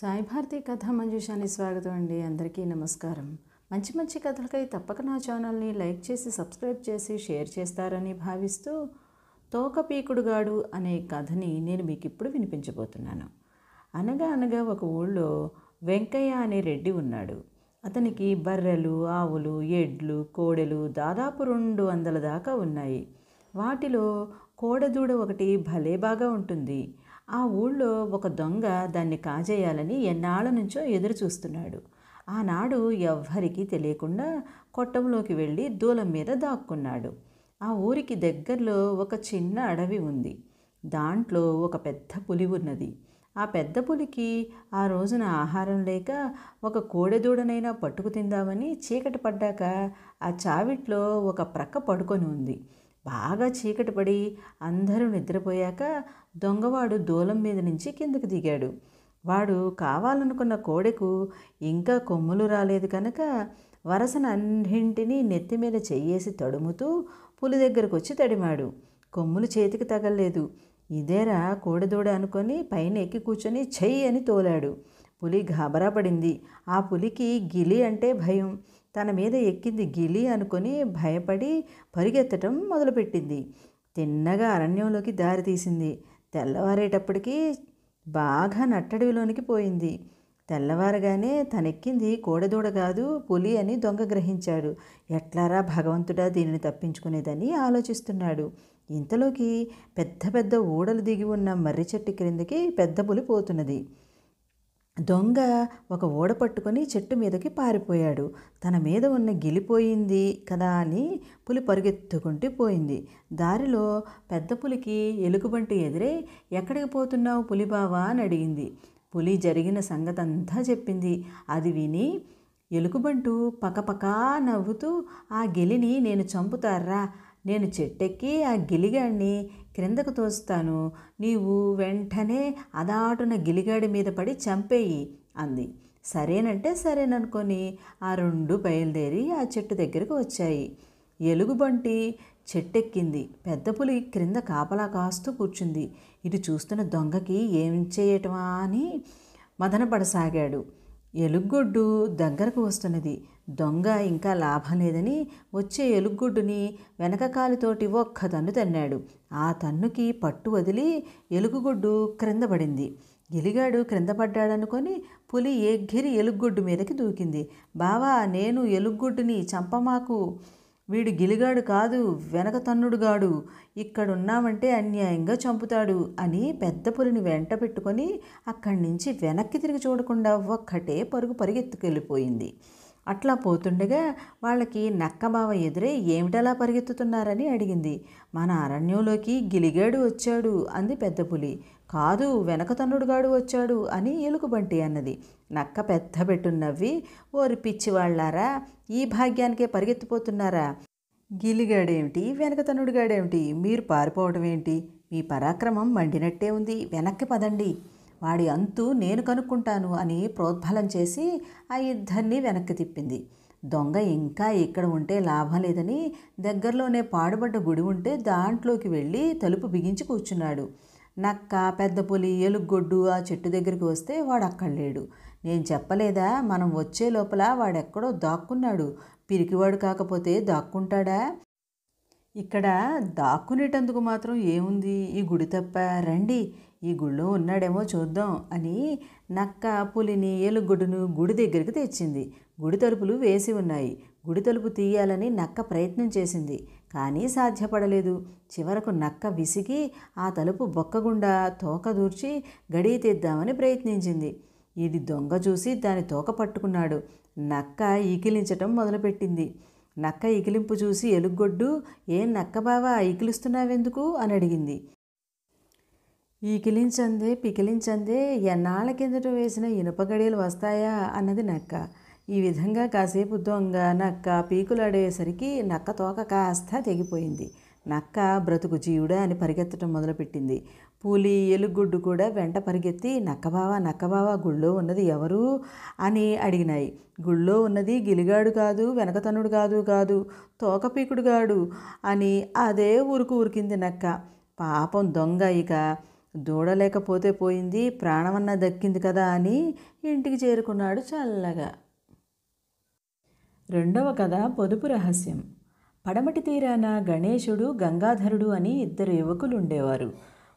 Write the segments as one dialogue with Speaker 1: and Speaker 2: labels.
Speaker 1: సాయి భారతి కథ మంజుషాని స్వాగతం అండి. అందరికీ నమస్కారం. మంచి మంచి కథలకై తప్పక నా ఛానల్ని లైక్ చేసి సబ్స్క్రైబ్ చేసి షేర్ చేస్తారని భావిస్తూ తోక పీకుడుగాడు అనే కథని నేను మీకు ఇప్పుడు వినిపించబోతున్నాను. అనగా అనగా ఒక ఊళ్ళో వెంకయ్య అనే రెడ్డి ఉన్నాడు. అతనికి బర్రెలు ఆవులు ఎడ్లు కోడెలు దాదాపు రెండు వందల దాకా ఉన్నాయి. వాటిలో కోడదూడ ఒకటి భలే బాగా ఉంటుంది. ఆ ఊళ్ళో ఒక దొంగ దాన్ని కాజేయాలని ఎన్నాళ్ళ నుంచో ఎదురు చూస్తున్నాడు ఆనాడు ఎవ్వరికీ తెలియకుండా కొట్టంలోకి వెళ్ళి దూలం మీద దాక్కున్నాడు. ఆ ఊరికి దగ్గరలో ఒక చిన్న అడవి ఉంది. దాంట్లో ఒక పెద్ద పులి ఉన్నది. ఆ పెద్ద పులికి ఆ రోజున ఆహారం లేక ఒక కోడెదూడనైనా పట్టుకు తిందామని చీకటి పడ్డాక ఆ చావిట్లో ఒక ప్రక్క పడుకొని ఉంది. బాగా చీకటి పడి అందరూ నిద్రపోయాక దొంగవాడు దూలం మీద నుంచి కిందకు దిగాడు. వాడు కావాలనుకున్న కోడెకు ఇంకా కొమ్ములు రాలేదు కనుక వరసన అన్నింటినీ నెత్తి మీద చెయ్యేసి తడుముతూ పులి దగ్గరకు వచ్చి తడిమాడు. కొమ్ములు చేతికి తగలలేదు. ఇదేరా కోడెదూడ అనుకొని పైన ఎక్కి కూర్చొని చెయ్యి అని తోలాడు. పులి గాబరా పడింది ఆ పులికి గిలి అంటే భయం. తన మీద ఎక్కింది గిలి అనుకొని భయపడి పరిగెత్తటం మొదలుపెట్టింది. తిన్నగా అరణ్యంలోకి దారి తీసింది. తెల్లవారేటప్పటికీ బాగా నట్టడివిలోనికి పోయింది. తెల్లవారగానే తనెక్కింది కోడదూడ కాదు పులి అని దొంగ గ్రహించాడు. ఎట్లారా భగవంతుడా దీనిని తప్పించుకునేదని ఆలోచిస్తున్నాడు. ఇంతలోకి పెద్ద పెద్ద ఊడలు దిగి ఉన్న మర్రి చెట్టు క్రిందకి పెద్ద పులి పోతున్నది. దొంగ ఒక ఓడ పట్టుకొని చెట్టు మీదకి పారిపోయాడు. తన మీద ఉన్న గిలిపోయింది కదా అని పులి పరుగెత్తుకుంటూ పోయింది. దారిలో పెద్ద పులికి ఎలుగుబంటి ఎదురై ఎక్కడికి పోతున్నావు పులిబావా? అని అడిగింది. పులి జరిగిన సంగతంతా చెప్పింది. అది విని ఎలుగుబంటు పకపకా నవ్వుతూ ఆ గెలిని నేను చంపుతారా? నేను చెట్టెక్కి ఆ గిలిగాడిని క్రిందకు తోస్తాను. నీవు వెంటనే అదాటున గిలిగాడి మీద పడి చంపేయి అంది. సరేనంటే సరేననుకొని ఆ రెండు బయలుదేరి ఆ చెట్టు దగ్గరకు వచ్చాయి. ఎలుగుబంటి చెట్టెక్కింది. పెద్ద పులి క్రింద కాపలా కాస్తూ కూర్చుంది. ఇటు చూస్తున్న దొంగకి ఏం చేయటమా అని మదనపడసాగాడు. ఎలుగొడ్డు దగ్గరకు వస్తున్నది. దొంగ ఇంకా లాభం లేదని వచ్చే ఎలుగొడ్డుని వెనక కాలుతోటి ఒక్క తన్ను తన్నాడు. ఆ తన్నుకి పట్టు వదిలి ఎలుగుగొడ్డు క్రింద పడింది ఎలిగాడు క్రింద పడ్డాడనుకొని పులి ఎగ్గిరి ఎలుగొడ్డు మీదకి దూకింది. బావా నేను ఎలుగొడ్డుని చంపమాకు వీడు గిలిగాడు కాదు వెనక తన్నుడుగాడు. ఇక్కడున్నామంటే అన్యాయంగా చంపుతాడు అని పెద్ద పులిని వెంట పెట్టుకొని అక్కడి నుంచి వెనక్కి తిరిగి చూడకుండా ఒక్కటే పరుగు పరిగెత్తుకెళ్ళిపోయింది. అట్లా పోతుండగా వాళ్ళకి నక్కబావ ఎదురే ఏమిటలా పరిగెత్తుతున్నారని అడిగింది. మన అరణ్యంలోకి గిలిగాడు వచ్చాడు అంది పెద్ద పులి. కాదు వెనక తన్నుడుగాడు వచ్చాడు అని ఎలుగుబంటి అన్నది. నక్క పెద్ద పెట్టు నవ్వి ఓరి పిచ్చివాళ్ళారా ఈ భాగ్యానికే పరిగెత్తిపోతున్నారా? గిలిగాడేమిటి? వెనక తన్నుడుగాడేమిటి? మీరు పారిపోవడం ఏంటి మీ పరాక్రమం మండినట్టే ఉంది. వెనక్కి పదండి. వాడి అంతు నేను కనుక్కుంటాను అని ప్రోద్బలం చేసి ఆ ఇద్దరిని వెనక్కి తిప్పింది. దొంగ ఇంకా ఇక్కడ ఉంటే లాభం లేదని దగ్గరలోనే పాడుబడ్డ గుడి ఉంటే దాంట్లోకి వెళ్ళి తలుపు బిగించి కూర్చున్నాడు. నక్క పెద్ద పులి ఎలుగొడ్డు ఆ చెట్టు దగ్గరికి వస్తే వాడు అక్కడ లేడు. నేను చెప్పలేదా? మనం వచ్చే లోపల వాడెక్కడో దాక్కున్నాడు. పిరికివాడు కాకపోతే దాక్కుంటాడా? ఇక్కడ దాక్కునేటందుకు మాత్రం ఏముంది? ఈ గుడి తప్ప రండి. ఈ గుళ్ళో ఉన్నాడేమో చూద్దాం అని నక్క పులిని ఏలుగొడ్డును గుడి దగ్గరికి తెచ్చింది. గుడి తలుపులు వేసి ఉన్నాయి. గుడి తలుపు తీయాలని నక్క ప్రయత్నం చేసింది. కానీ సాధ్యపడలేదు. చివరకు నక్క విసిగి ఆ తలుపు బొక్కగుండా తోక దూర్చి గడి తీద్దామని ప్రయత్నించింది. ఇది దొంగ చూసి దాని తోక పట్టుకున్నాడు. నక్క ఈకిలించటం మొదలుపెట్టింది. నక్క ఇకిలింపు చూసి ఎలుగొడ్డు ఏం నక్క బావా ఇకిలిస్తున్నావెందుకు? అని అడిగింది. ఈకిలించందే పికిలించందే ఎన్నాళ్ళ కిందట వేసిన ఇనుప గడియలు వస్తాయా అన్నది నక్క. ఈ విధంగా కాసేపు దొంగ నక్క పీకులాడేసరికి నక్క తోక కాస్త తెగిపోయింది. నక్క బ్రతుకు జీవుడా అని పరిగెత్తడం మొదలుపెట్టింది. పూలి ఎలుగుడ్డు కూడా వెంట పరిగెత్తి నక్కబావ నక్కబావ గుళ్ళో ఉన్నది ఎవరు అని అడిగినాయి. గుళ్ళో ఉన్నది గిలిగాడు కాదు వెనకతనుడు కాదు కాదు తోకపీకుడు గాడు అని అదే ఊరుకు ఉరికింది నక్క. పాపం దొంగ ఇక దూడలేకపోతే పోయింది ప్రాణమన్న దక్కింది కదా అని ఇంటికి చేరుకున్నాడు చల్లగా. రెండవ కథ పొదుపు రహస్యం. పడమటి తీరాన గణేశుడు గంగాధరుడు అని ఇద్దరు యువకులు ఉండేవారు.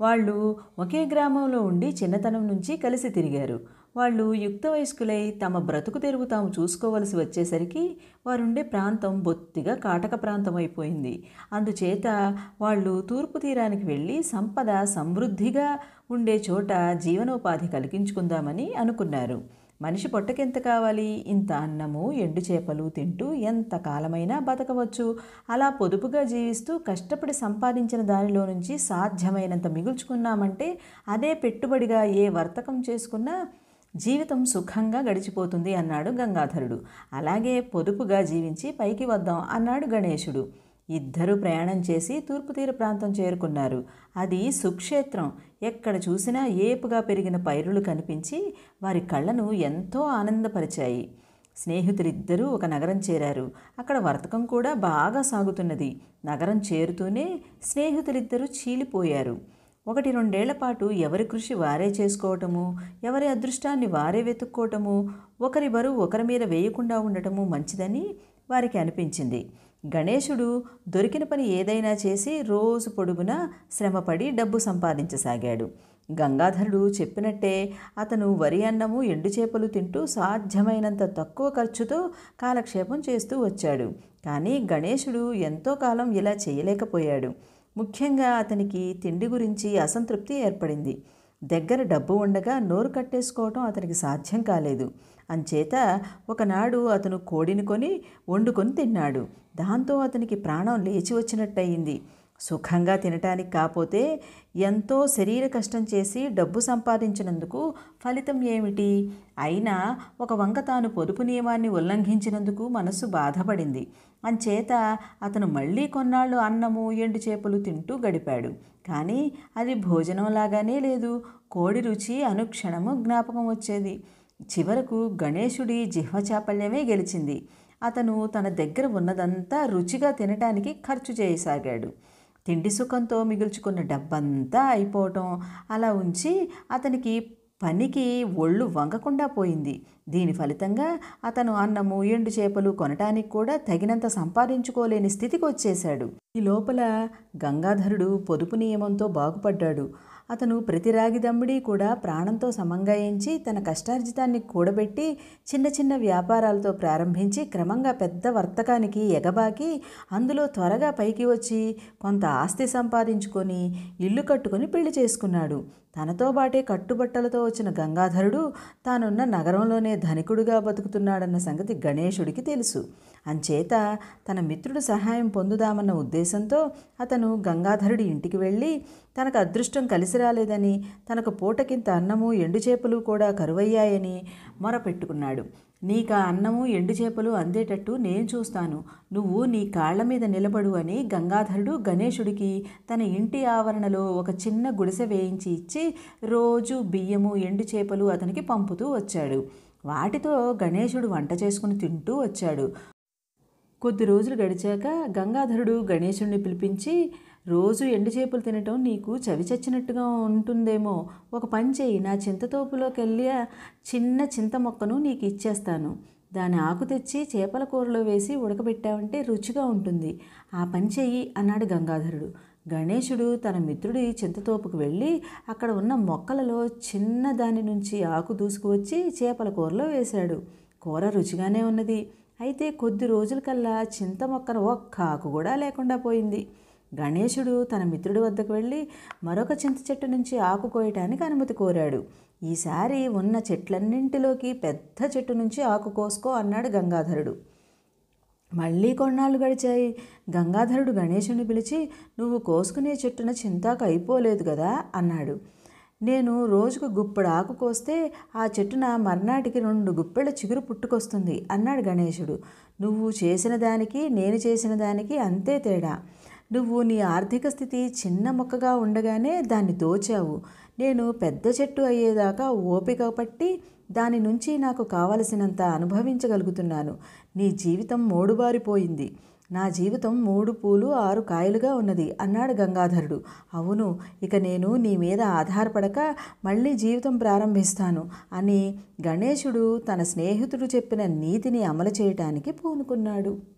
Speaker 1: వాళ్ళు ఒకే గ్రామంలో ఉండి చిన్నతనం నుంచి కలిసి తిరిగారు. వాళ్ళు యుక్త వయస్కులై తమ బ్రతుకు తెరువు తాము చూసుకోవలసి వచ్చేసరికి వారుండే ప్రాంతం బొత్తిగా కాటక ప్రాంతం అయిపోయింది అందుచేత వాళ్ళు తూర్పు తీరానికి వెళ్ళి సంపద సమృద్ధిగా ఉండే చోట జీవనోపాధి కలిగించుకుందామని అనుకున్నారు. మనిషి పొట్టకెంత కావాలి? ఇంత అన్నము ఎండు చేపలు తింటూ ఎంత కాలమైనా బతకవచ్చు. అలా పొదుపుగా జీవిస్తూ కష్టపడి సంపాదించిన దానిలో నుంచి సాధ్యమైనంత మిగుల్చుకున్నామంటే అదే పెట్టుబడిగా ఏ వర్తకం చేసుకున్నా జీవితం సుఖంగా గడిచిపోతుంది అన్నాడు గంగాధరుడు. అలాగే పొదుపుగా జీవించి పైకి వద్దాం అన్నాడు గణేశుడు. ఇద్దరూ ప్రయాణం చేసి తూర్పు తీర ప్రాంతం చేరుకున్నారు. అది సుక్షేత్రం. ఎక్కడ చూసినా ఏపుగా పెరిగిన పైరులు కనిపించి వారి కళ్ళను ఎంతో ఆనందపరిచాయి. స్నేహితులిద్దరూ ఒక నగరం చేరారు. అక్కడ వర్తకం కూడా బాగా సాగుతున్నది. నగరం చేరుతూనే స్నేహితులిద్దరూ చీలిపోయారు. ఒకటి రెండేళ్ళ పాటు ఎవరి కృషి వారే చేసుకోవటము ఎవరి అదృష్టాన్ని వారే వెతుక్కోవటము ఒకరి బరువు ఒకరి మీద వేయకుండా ఉండటము మంచిదని వారికి అనిపించింది. గణేశుడు దొరికిన పని ఏదైనా చేసి రోజు పొడుగునా శ్రమపడి డబ్బు సంపాదించసాగాడు. గంగాధరుడు చెప్పినట్టే అతను వరి అన్నము ఎండు చేపలు తింటూ సాధ్యమైనంత తక్కువ ఖర్చుతో కాలక్షేపం చేస్తూ వచ్చాడు. కానీ గణేశుడు ఎంతో కాలం ఇలా చేయలేకపోయాడు. ముఖ్యంగా అతనికి తిండి గురించి అసంతృప్తి ఏర్పడింది. దగ్గర డబ్బు ఉండగా నోరు కట్టేసుకోవటం అతనికి సాధ్యం కాలేదు. అంచేత ఒకనాడు అతను కోడిని కొని వండుకొని తిన్నాడు. దాంతో అతనికి ప్రాణం లేచి వచ్చినట్టయింది. సుఖంగా తినటానికి కాపోతే ఎంతో శరీర కష్టం చేసి డబ్బు సంపాదించినందుకు ఫలితం ఏమిటి? అయినా ఒక వంక తాను పొదుపు నియమాన్ని ఉల్లంఘించినందుకు మనస్సు బాధపడింది. అంచేత అతను మళ్ళీ కొన్నాళ్ళు అన్నము ఎండు చేపలు తింటూ గడిపాడు. కానీ అది భోజనంలాగానే లేదు. కోడి రుచి అనుక్షణము జ్ఞాపకం వచ్చేది. చివరకు గణేశుడి జిహ్వ చాపల్యమే గెలిచింది. అతను తన దగ్గర ఉన్నదంతా రుచిగా తినటానికి ఖర్చు చేయసాగాడు. తిండి సుఖంతో మిగుల్చుకున్న డబ్బంతా అయిపోవటం అలా ఉంచి అతనికి పనికి ఒళ్ళు వంగకుండా పోయింది. దీని ఫలితంగా అతను అన్నము ఎండు చేపలు కొనటానికి కూడా తగినంత సంపాదించుకోలేని స్థితికి వచ్చేశాడు. ఈ లోపల గంగాధరుడు పొదుపు నియమంతో బాగుపడ్డాడు. అతను ప్రతి రాగి దమ్మిడి కూడా ప్రాణంతో సమంగాయించి తన కష్టార్జితాన్ని కూడబెట్టి చిన్న చిన్న వ్యాపారాలతో ప్రారంభించి క్రమంగా పెద్ద వర్తకానికి ఎగబాకి అందులో త్వరగా పైకి వచ్చి కొంత ఆస్తి సంపాదించుకొని ఇల్లు కట్టుకొని పెళ్ళి చేసుకున్నాడు. తనతో బాటే కట్టుబట్టలతో వచ్చిన గంగాధరుడు తానున్న నగరంలోనే ధనికుడుగా బతుకుతున్నాడన్న సంగతి గణేశుడికి తెలుసు. అంచేత తన మిత్రుడు సహాయం పొందుదామన్న ఉద్దేశంతో అతను గంగాధరుడి ఇంటికి వెళ్ళి తనకు అదృష్టం కలిసి రాలేదని తనకు పూటకింత అన్నము ఎండు చేపలు కూడా కరువయ్యాయని మొరపెట్టుకున్నాడు. నీకు ఆ అన్నము ఎండు చేపలు అందేటట్టు నేను చూస్తాను. నువ్వు నీ కాళ్ళ మీద నిలబడు అని గంగాధరుడు గణేశుడికి తన ఇంటి ఆవరణలో ఒక చిన్న గుడిసె వేయించి ఇచ్చి రోజు బియ్యము ఎండు చేపలు అతనికి పంపుతూ వచ్చాడు. వాటితో గణేశుడు వంట చేసుకుని తింటూ వచ్చాడు. కొద్ది రోజులు గడిచాక గంగాధరుడు గణేశుడిని పిలిపించి రోజు ఎండు చేపలు తినటం నీకు చవి చచ్చినట్టుగా ఉంటుందేమో. ఒక పని చేయి నా చింతతోపులోకి వెళ్ళి చిన్న చింత మొక్కను నీకు ఇచ్చేస్తాను. దాని ఆకు తెచ్చి చేపల కూరలో వేసి ఉడకబెట్టావంటే రుచిగా ఉంటుంది. ఆ పని చెయ్యి అన్నాడు గంగాధరుడు. గణేశుడు తన మిత్రుడి చింతతోపుకు వెళ్ళి అక్కడ ఉన్న మొక్కలలో చిన్న దాని నుంచి ఆకు దూసుకువచ్చి చేపల కూరలో వేశాడు. కూర రుచిగానే ఉన్నది. అయితే కొద్ది రోజులకల్లా చింత మొక్కన ఒక్క ఆకు కూడా లేకుండా పోయింది. గణేశుడు తన మిత్రుడి వద్దకు వెళ్ళి మరొక చింత చెట్టు నుంచి ఆకు కోయటానికి అనుమతి కోరాడు. ఈసారి ఉన్న చెట్లన్నింటిలోకి పెద్ద చెట్టు నుంచి ఆకు కోసుకో అన్నాడు గంగాధరుడు. మళ్ళీ కొన్నాళ్ళు గడిచాయి. గంగాధరుడు గణేశుని పిలిచి నువ్వు కోసుకునే చెట్టున చింతాకు అయిపోలేదు కదా అన్నాడు. నేను రోజుకు గుప్పెడు ఆకు కోస్తే ఆ చెట్టున మర్నాటికి రెండు గుప్పెళ్ళ చిగురు పుట్టుకొస్తుంది అన్నాడు గణేశుడు. నువ్వు చేసిన దానికి నేను చేసిన దానికి అంతే తేడా. నువ్వు నీ ఆర్థిక స్థితి చిన్న మొక్కగా ఉండగానే దాన్ని దోచావు. నేను పెద్ద చెట్టు అయ్యేదాకా ఓపిక పట్టి దాని నుంచి నాకు కావలసినంత అనుభవించగలుగుతున్నాను. నీ జీవితం మోడుబారిపోయింది. నా జీవితం మూడు పూలు ఆరు కాయలుగా ఉన్నది అన్నాడు గంగాధరుడు. అవును ఇక నేను నీ మీద ఆధారపడక మళ్ళీ జీవితం ప్రారంభిస్తాను అని గణేశుడు తన స్నేహితుడు చెప్పిన నీతిని అమలు చేయటానికి పూనుకున్నాడు.